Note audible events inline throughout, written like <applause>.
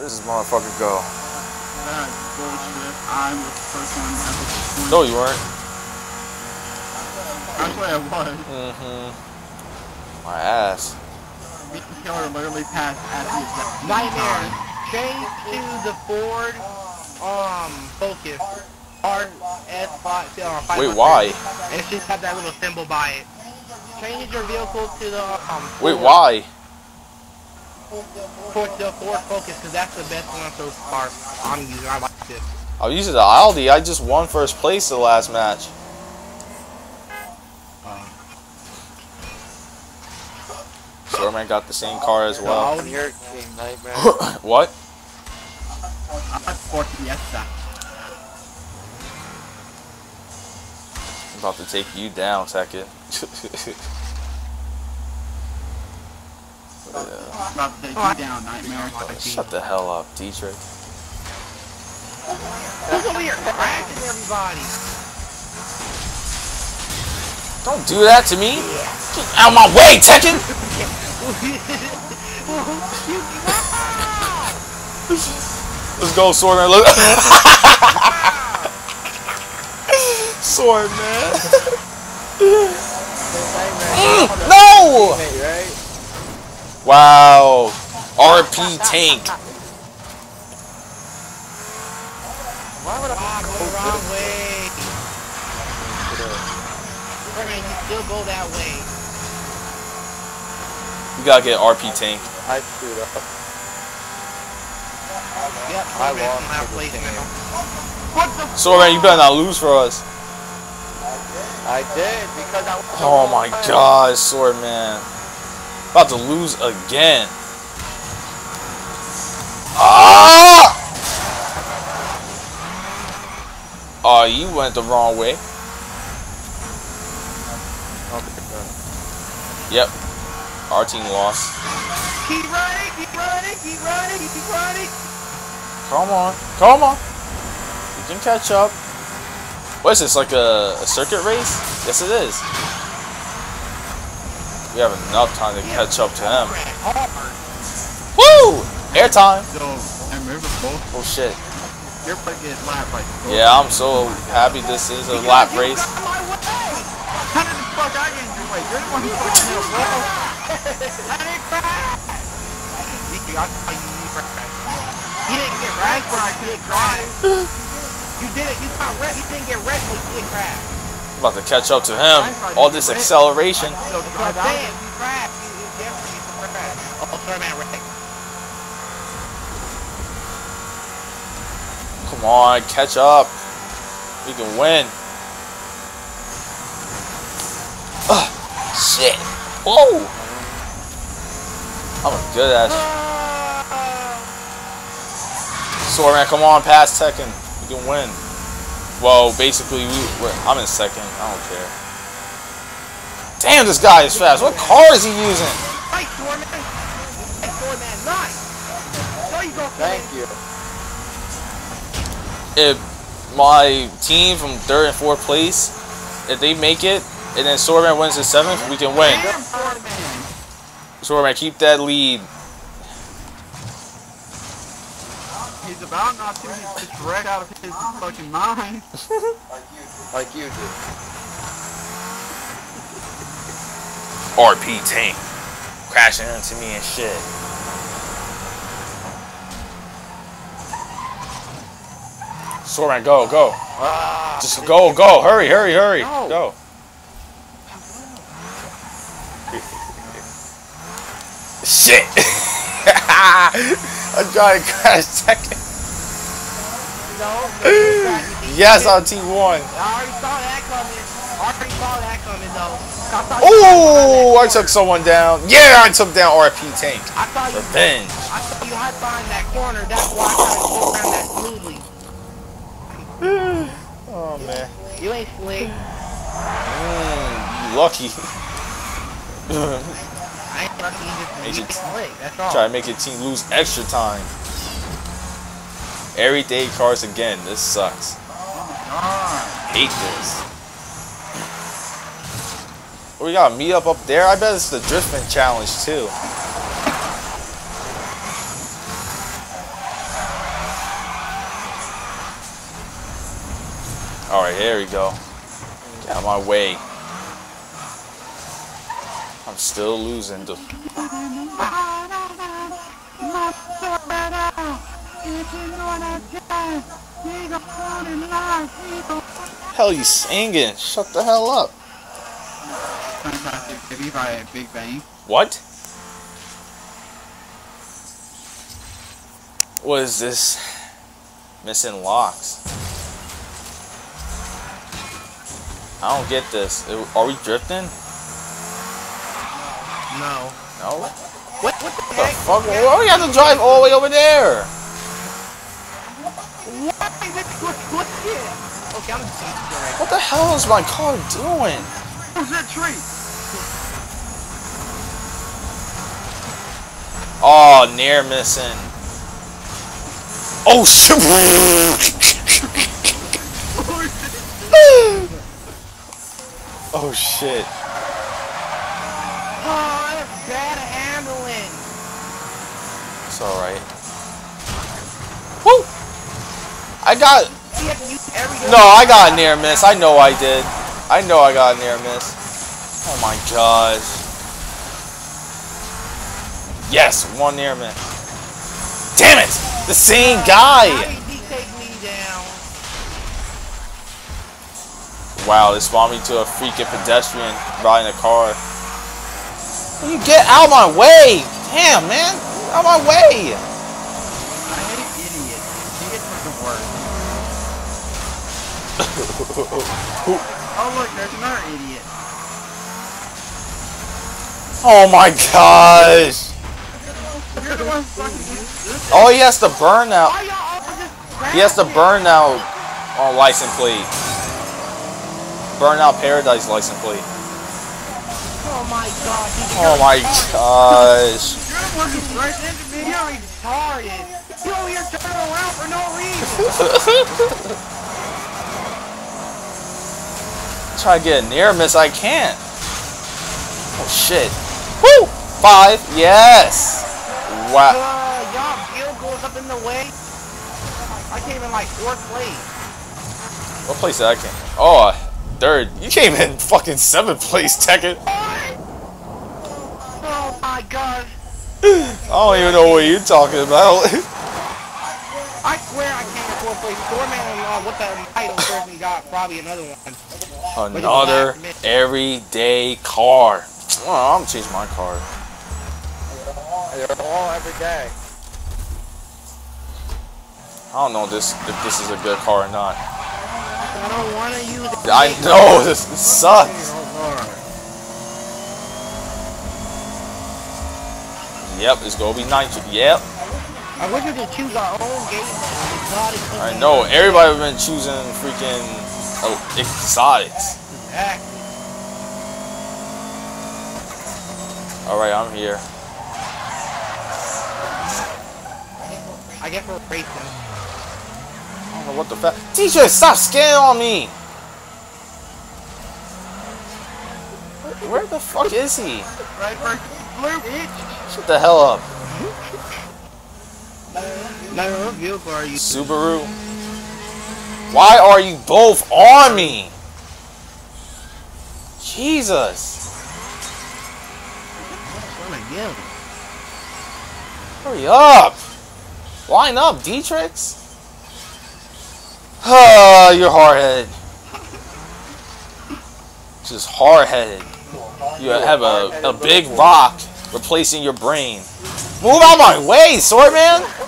Where does this motherfucker go? That's bullshit. I was the first one at this point. No, you weren't. Actually, I was. Mm-hmm. My ass. Me and Killer literally passed at the exact Nightmare. Change to the Ford um Focus. RS5. Uh, Wait, why? And it should have that little symbol by it. Change your vehicle to the um. Wait, why? The Ford Focus, because that's the best one so far I'm using. I like this. I'm using the Audi. I just won first place the last match. Um. Swordman got the same car as well. Audi. Your King Nightmare. <laughs> what? I like Ford Fiesta. I'm about to take you down, second. <laughs> I'm about to take you down, Nightmare. Shut the hell up, Dietrich. Who's over here crashing everybody? Don't do that to me. Get out of my way, Tekken. <laughs> Let's go, Swordman. Look. <laughs> Swordman. Mm, no! Teammate, right? Wow. RP tank. Why would I Ah, go the wrong way. Superman, you still go that way. We gotta get RP tank. I screwed up. Yep, I lost in my place now. What Swordman, you better not lose for us. I did because I Oh my way. god, Swordman. About to lose again. Ah! Oh, you went the wrong way. Yep. Our team lost. Keep running, keep running, keep running, keep running. Come on. Come on. You can catch up. What is this, like a, a circuit race? Yes, it is. We have enough time to catch up to him. Woo! Airtime. So, and remember both Oh shit. your play gets lap right. Yeah, I'm so happy this is a lap race. How did the fuck I get in your way? You're the one who fucking hit a didn't crash. Nicky, I saw you, you. He didn't get wrecked, but I did crash. You did it, you got wrecked. You didn't get wrecked, but you did crash. About to catch up to him. All this acceleration. Oh. Come on, catch up. We can win. Ugh, shit. Whoa. I'm a good ass. Swordman, come on, pass Tekken. We can win. Well, basically, we, we're, I'm in second. I don't care. Damn, this guy is fast. What car is he using? Nice, Swordman. Nice, Swordman. Nice. There you go, Thank you. if my team from third and fourth place, if they make it, and then Swordman wins the seventh, we can win. Damn, Swordman. Swordman, keep that lead. He's about not to. He's just wrecked out of his fucking mind. <laughs> Like you did. RP tank crashing into me and shit. Swordman, go, go. Ah, Just go, go. Hurry, hurry, hurry. No. Go. <laughs> Shit. <laughs> I'm trying to crash second. No, no, you crashed. You <laughs> Yes, on T1. I already saw that coming. I already saw that coming, though. I thought you- Oh, I took someone down. Yeah, I took down RP Tank. I thought you, Revenge. I thought you had behind that corner. That's why I tried to go around that smoothly. <sighs> Oh, man. You ain't slick. Mm, you lucky. <laughs> I ain't lucky. You just Make it- slick. That's all. Try to make your team lose extra time. Everyday cars again. This sucks. Oh Hate this. Oh, we got a meetup up there. I bet it's the Driftman Challenge too. All right, here we go. Get out of my way. I'm still losing. Hell you singing? Shut the hell up. Fantastic Baby by Big Bang. What? What is this? Missing locks. I don't get this. Are we drifting? No. No? What, what the What the heck? fuck? Why do we have to drive all the way over there? What is it? What, what? Okay, I'm just already. What the hell is my car doing? Who's that tree? Oh, near missing. Oh shit! <laughs> oh shit! Oh, that's bad handling. It's alright. Woo! I got. You have to use every No, I got a near miss. I know I did. I know I got a near miss. Oh my gosh. Yes, one near miss. Damn it! The same guy! How did he take me down? Wow, this spawned me to a freaking pedestrian riding a car. You get out of my way! Damn, man! Out of my way! I hate idiots. Idiots are the worst. Oh look, there's another idiot. Oh my gosh! You're the one fucking. Oh, he has to burn out. He has to burn out on license plate. Burnout Paradise license plate. Oh my god. Oh my gosh. You're who right into me. You're retarded. You over here turning around for no reason. <laughs> Try to get a near miss, I can't. Oh shit. Woo! Five, yes! Wow. Uh, y'all field goes up in the way. I came in like fourth place. What place did I came? Oh, third. You came in <laughs> fucking seventh place, Tekken. Oh my god. I don't even know what you're talking about. <laughs> I swear I came in fourth place. Doorman uh, what the title got probably another one. Another everyday car. Oh, I'm changing my car. They're all every day. I don't know this if this is a good car or not. I don't want to use it. I know <laughs> this sucks. Yep, it's gonna be nitro. Yep, I wish we could choose our own game. I know. Everybody been choosing freaking oh, exotics. Exactly. All right, I'm here. I guess we're racing. I don't know what the fuck. Teacher, stop scanning on me. Where, where the fuck is he? Right first blue bitch. Shut the hell up, No, what vehicle are you? Subaru. Why are you both on me? Jesus. Hurry up! Line up, Dietrich! Ah, <sighs> you're hard-headed. Just hard-headed. You have a, a big rock replacing your brain. Move out my way, Swordman! Yeah.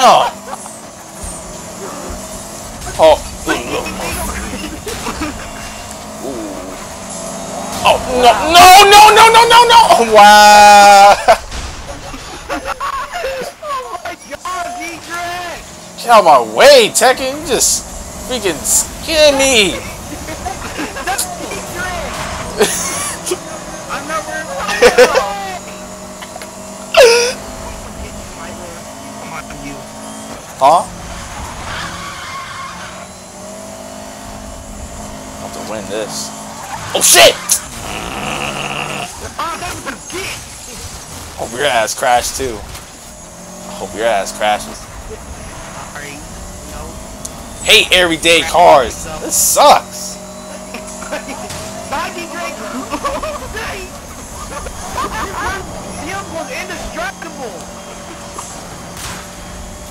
Oh. Ooh. Oh, no, no, no, no, no, no, no! Oh, wow! Oh my god, D-Drex! Get out of my way, Tekken! You just freaking me! <laughs> Huh? I have to win this. Oh shit! That was a dick! Hope your ass crashed too. I hope your ass crashes. Hate everyday cars. This sucks.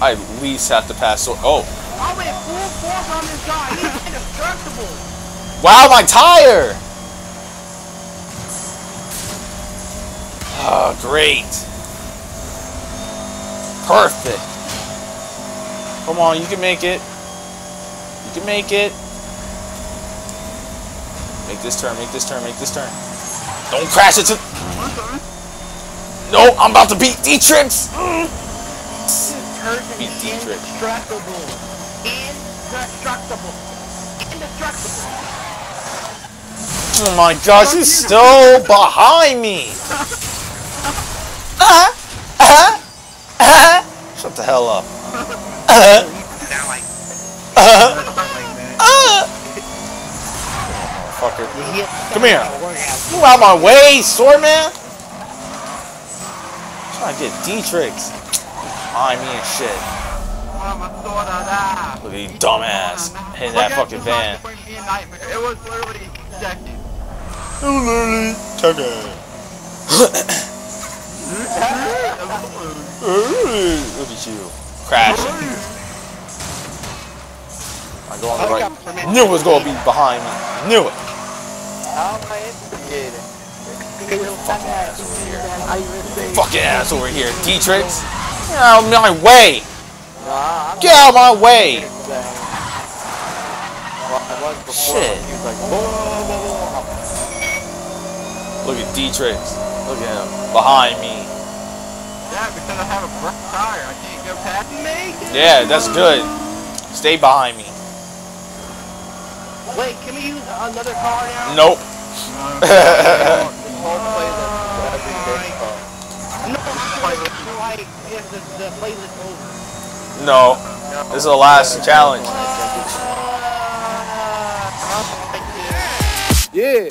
I at least have to pass. So oh, I went full force on this guy. He's indestructible. wow, my tire. Oh, great. Perfect. Come on, you can make it. You can make it. Make this turn, make this turn, make this turn. Don't crash into. No, I'm about to beat Dietrichs. This person Beat is indestructible. Indestructible. Indestructible. Oh my gosh, he's still behind me. Uh, uh, uh. Shut the hell up. Uh, Sound like, uh, sound like uh. Motherfucker. You hit Come here. something out of. Move out my way, Swordman. I'm Trying to get Dietrichs behind me and shit. Mama sorta da. Look at you dumbass. Hitting that fucking van. It was literally seconds. <laughs> Look at you. Crashing. I go on the right. Knew it was gonna be behind me. Knew it. How am I instigating? Fucking ass over here. Fucking ass over here. Dietrichs. Get out of my way. Nah, Get out of my way. saying. Well, I was before. Shit. Look at Dietrichs. Look at him. Behind me. Yeah, because I have a burnt tire. I can't go past it. Yeah, that's good. Stay behind me. Wait, can we use another car now? Nope. <laughs> This whole playlist is every day car. No, I'm like, if the, the playlist over. No. This is the last challenge. Uh, Yeah.